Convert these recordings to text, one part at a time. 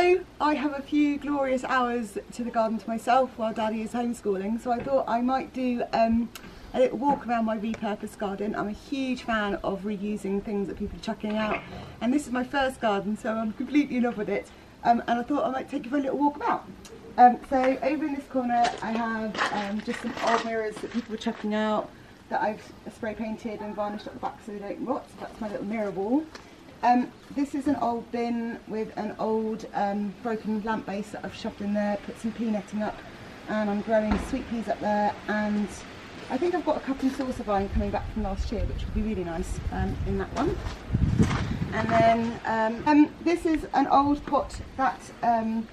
So I have a few glorious hours to the garden to myself while Daddy is homeschooling. So I thought I might do um, a little walk around my repurposed garden. I'm a huge fan of reusing things that people are chucking out. And this is my first garden, so I'm completely in love with it. Um, and I thought I might take you for a little walk about. Um, so over in this corner I have um, just some old mirrors that people were chucking out that I've spray painted and varnished up the back so they don't rot. So that's my little mirror wall. Um, this is an old bin with an old um, broken lamp base that I've shoved in there, put some pea netting up and I'm growing sweet peas up there and I think I've got a couple of saucer vine coming back from last year which would be really nice um, in that one. And then um, um, this is an old pot that um,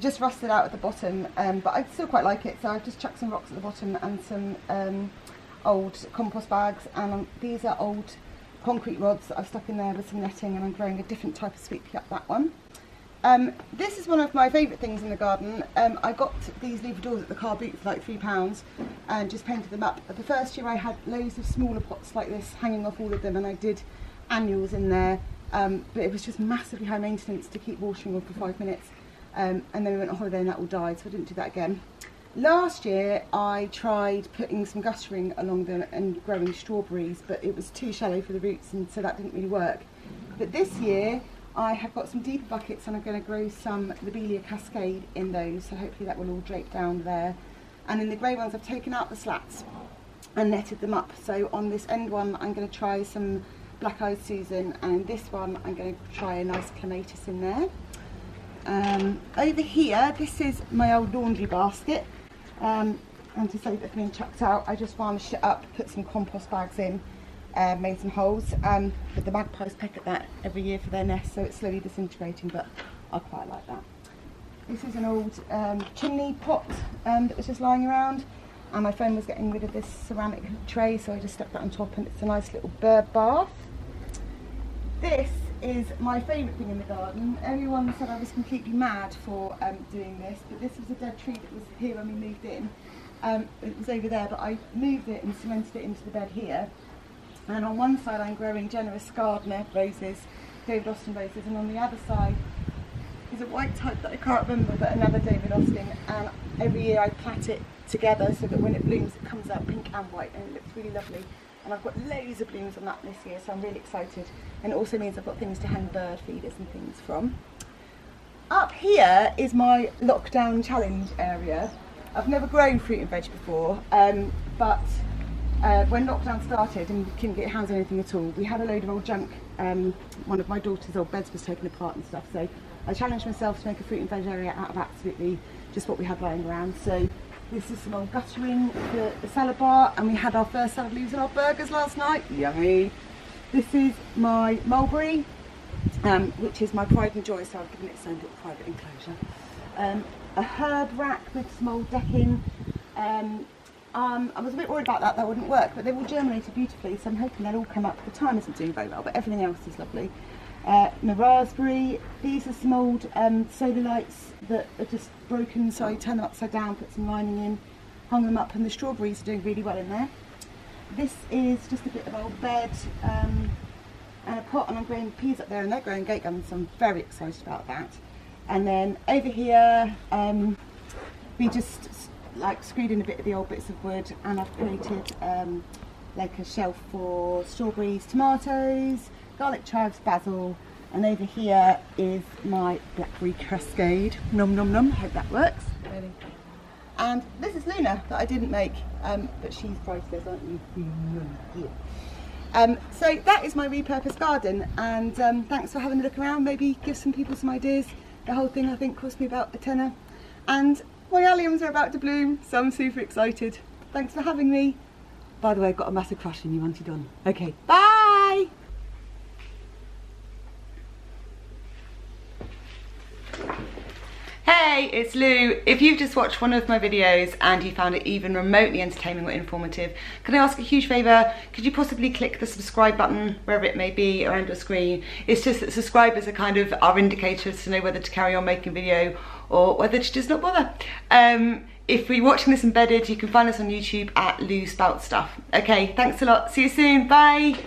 just rusted out at the bottom but I still quite like it so I've just chucked some rocks at the bottom and some old compost bags and these are old concrete rods that I've stuck in there with some netting and I'm growing a different type of sweet pea up that one. Um, this is one of my favourite things in the garden. Um, I got these leafy doors at the car boot for like £3 and just painted them up. The first year I had loads of smaller pots like this hanging off all of them and I did annuals in there um, but it was just massively high maintenance to keep watering them for five minutes um, and then we went on holiday and that all died so I didn't do that again. Last year I tried putting some guttering along them and growing strawberries but it was too shallow for the roots and so that didn't really work. But this year I have got some deeper buckets and I'm going to grow some Lobelia Cascade in those so hopefully that will all drape down there. And in the grey ones I've taken out the slats and netted them up so on this end one I'm going to try some Black Eyed Susan and this one I'm going to try a nice clematis in there. Um, over here this is my old laundry basket um, and to save it from being chucked out, I just varnished it up, put some compost bags in, uh, made some holes. Um, but the magpies peck at that every year for their nest, so it's slowly disintegrating, but I quite like that. This is an old um, chimney pot um, that was just lying around, and my friend was getting rid of this ceramic tray, so I just stuck that on top, and it's a nice little bird bath. This is my favourite thing in the garden. Everyone said I was completely mad for um, doing this, but this was a dead tree that was here when we moved in. Um, it was over there, but I moved it and cemented it into the bed here. And on one side I'm growing generous gardener roses, David Austin roses, and on the other side is a white type that I can't remember, but another David Austin. And every year I plat it together so that when it blooms it comes out pink and white and it looks really lovely and I've got loads of blooms on that this year so I'm really excited and it also means I've got things to hang bird feeders and things from. Up here is my lockdown challenge area. I've never grown fruit and veg before um, but uh, when lockdown started and we couldn't get hands on anything at all we had a load of old junk um, one of my daughter's old beds was taken apart and stuff so I challenged myself to make a fruit and veg area out of absolutely just what we had lying around so this is some old guttering for the salad bar and we had our first salad leaves in our burgers last night. Yummy. This is my mulberry, um, which is my pride and joy, so I've given it its own little private enclosure. Um, a herb rack with some old decking. Um, um, I was a bit worried about that, that wouldn't work, but they've all germinated beautifully, so I'm hoping they'll all come up. The thyme isn't doing very well, but everything else is lovely. Uh, my raspberry, these are some old um, solar lights that are just broken, so I turn them upside down, put some lining in, hung them up, and the strawberries are doing really well in there. This is just a bit of old bed um, and a pot, and I'm growing peas up there, and they're growing gate so I'm very excited about that. And then over here, um, we just like screwed in a bit of the old bits of wood, and I've created um, like a shelf for strawberries, tomatoes, garlic chives, basil, and over here is my blackberry cascade. Num num num, hope that works. Really. And this is Luna that I didn't make, um, but she's priceless, aren't you? Um, so that is my repurposed garden and um, thanks for having a look around, maybe give some people some ideas. The whole thing I think cost me about a tenner and my alliums are about to bloom so I'm super excited. Thanks for having me. By the way, I've got a massive crush on you, Monty Don. Okay, bye! Hey, it's Lou. If you've just watched one of my videos and you found it even remotely entertaining or informative, can I ask a huge favour? Could you possibly click the subscribe button, wherever it may be, around your screen? It's just that subscribers are kind of our indicators to know whether to carry on making video or whether to just not bother. Um, if you're watching this embedded, you can find us on YouTube at Lou Spouts Stuff. Okay, thanks a lot. See you soon. Bye.